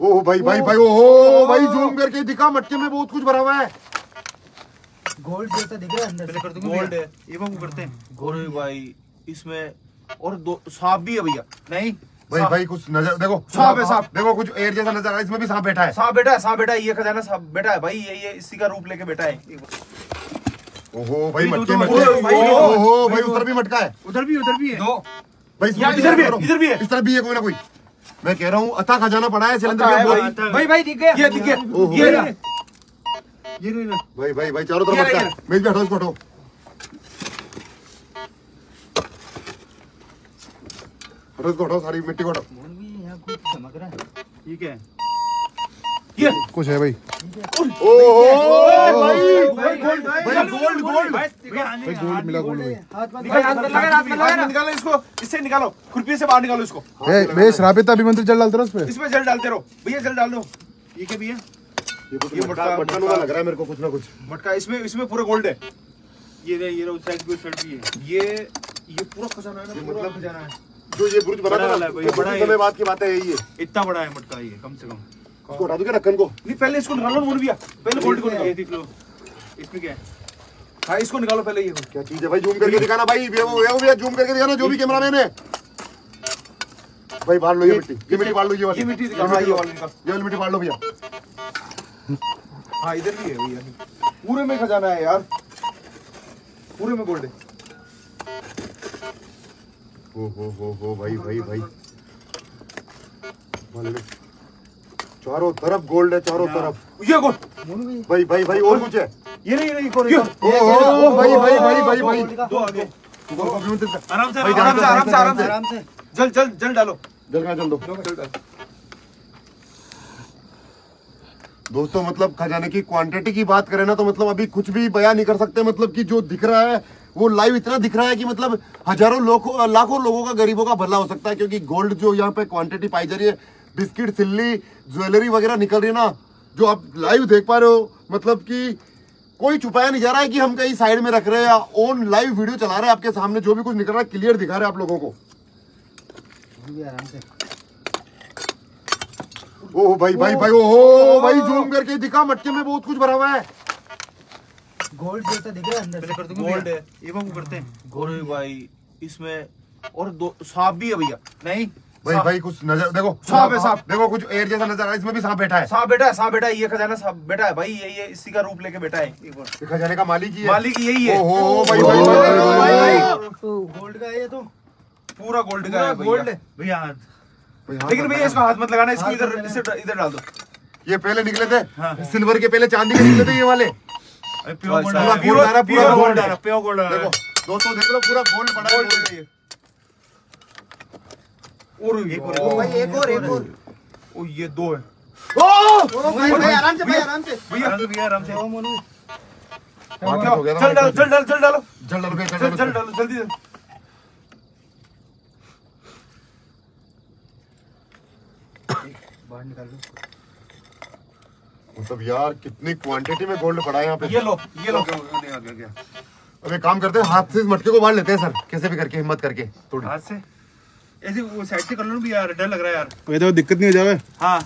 ओह भाई भाई भाई ओहो भाई जूम करके दिखा मटके में बहुत कुछ भरा हुआ है। गोल्ड जैसा दिख रहा है अंदर पहले कर दूँगा गोल्ड है ये करते हैं। गोरे भाई इसमें और दो सांप भी है भैया। नहीं भाई भाई कुछ नज़र देखो सांप है, सांप। देखो कुछ एयर जैसा नज़र आ रहा है इसमें भी सांप बैठा है। सांप बेटा है सांप बेटा है ये खजाना सांप बेटा है। भाई ये ये इसी का रूप लेके बैठा है। ओहो भाई मटके मटके। ओहो भाई उधर भी मटका है। उधर भी उधर भी है। दो। भाई इधर भी है, इधर भी है। इस तरफ़ भी है कोई ना कोई। मैं कह रहा हूँ अता खजाना पड़ा है सिलेंडर है भाई। भाई भाई दिख गया। ये दिख गया। ओहो। ये। ये भाई भाई भाई चारों तरफ़ है। मेज पे हटो इसको हटो हटो इसको हटो सारी मिट्टी को हटो कुछ चमक रहा है। ये क्या है। ये कुछ है भाई। ओहो भाई भाई गोल्ड भाई गोल्ड गोल्ड भैया भाई गोल्ड मिला गोल्ड भाई। निकाल इसको इससे निकालो। खुरपी से बाहर निकालो इसको। ए बे श्रापित अभिमंत्र जल डालते रहो पे इसमें जल डालते रहो। भैया जल डाल दो। ये क्या भैया? ये मटका मटका- लग रहा है मेरे को कुछ ना कुछ। मटका इसमें इसमें पूरा गोल्ड है। ये ये रहा उस साइड भी उस साइड भी है। ये ये पूरा खजाना है ना पूरा खजाना है। जो ये बुर्ज बना था ना है भाई, ये बड़ा। समय बाद की बात है यही है। इतना बड़ा है मटका ये कम से कम। इसको हटा दो क्या ढक्कन को? नहीं पहले इसको निकालो ना मोनू भैया। पहले गोल्ड को ये निकालो देख लो। इसमें क्या है? हाँ इसको निकालो पहले ये। क्या चीज़ है? भाई जूम करके दिखाना। भाई ये वो ये वो भैया जूम करके दिखाना जो भी कैमरामैन है। भाई बाहर लो ये मिट्टी। ये मिट्टी बाहर लो ये वाली। ये मिट्टी दिखाओ हाँ ये वाली निकाल। ये वाली मिट्टी बाहर लो भैया। हाँ इधर भी है भैया पूरे में खजाना है यार। पूरे में गोल्ड है। हो हो हो हो भाई भाई भाई। मान ले। चारों तरफ़ गोल्ड है चारों तरफ़। ये गोल्ड। भाई भाई भाई और कुछ है? ये नहीं ये नहीं गोल्ड ओ भाई भाई भाई भाई भाई दो आगे आराम से आराम से आराम से आराम से आराम से जल जल जल डालो का जल दो दोस्तों मतलब खजाने की क्वांटिटी की बात करें ना तो मतलब अभी कुछ भी बयान नहीं कर सकते मतलब कि जो दिख रहा है वो लाइव इतना दिख रहा है कि मतलब हज़ारों लोगों लाखों लोगों का गरीबों का भला हो सकता है क्योंकि गोल्ड जो यहाँ पे क्वांटिटी पाई जा रही है बिस्किट सिल्ली ज्वेलरी वगैरह निकल रही है ना जो आप लाइव देख पा रहे हो मतलब कि कोई छुपाया नहीं जा रहा है कि हम कहीं साइड में रख रहे हैं या ऑन लाइव वीडियो चला रहे हैं आपके सामने जो भी कुछ निकल रहा है क्लियर दिखा रहे हैं आप लोगों को। आराम से ओह भाई भाई भाई ओहो भाई जूम करके दिखा मटके में बहुत कुछ भरा हुआ है। गोल्ड जैसा दिख रहा है अंदर कर दूँगा गोल्ड है ये वो करते हैं। गोरे भाई इसमें और दो सांप भी है भैया। नहीं भाई भाई कुछ नज़र देखो सांप है, सांप। देखो कुछ एयर जैसा नज़र आ रहा है इसमें भी सांप बैठा है। सांप बेटा है सांप बेटा है ये खजाना सांप बेटा है भाई ये ये इसी का रूप लेके बैठा है खजाने का मालिक ही है। मालिक यही है। ओहो हो भाई भाई भाई भाई, भाई, भाई। गोल्ड का है ये तो। पूरा गोल्ड का है गोल्ड भैया लेकिन भैया इसको हाथ मत लगाना इसको इधर इसे इधर डाल दो। ये पहले निकले थे हाँ। सिल्वर के पहले चांदी के निकले थे ये वाले। अरे प्योर गोल्ड पूरा आ गोल्ड रहा है, पूरा गोल्ड गोल्ड आ है। प्योर गोल्ड आ रहा देखो दोस्तों देख लो पूरा गोल्ड पड़ा है गोल्ड गोल्ड। है ये। और एक और, भाई एक और एक और। ओ ये दो है। ओ, भाई भाई आराम से भाई आराम से। आराम से भैया आराम से। ओ मोनू। हो चल डालो चल डालो चल डालो। जल डल चल चल डालो जल्दी बाहर निकाल लो। मतलब यार कितनी क्वांटिटी में गोल्ड पड़ा है यहाँ पे। ये लो ये लो। गया अब एक काम करते हैं हाथ से मटके को बाँध लेते हैं सर। कैसे भी करके हिम्मत करके। थोड़ी हाथ से? ऐसे वो साइड से कर लो भी यार डर लग रहा है यार। तो दिक्कत नहीं हो जावे। हाँ।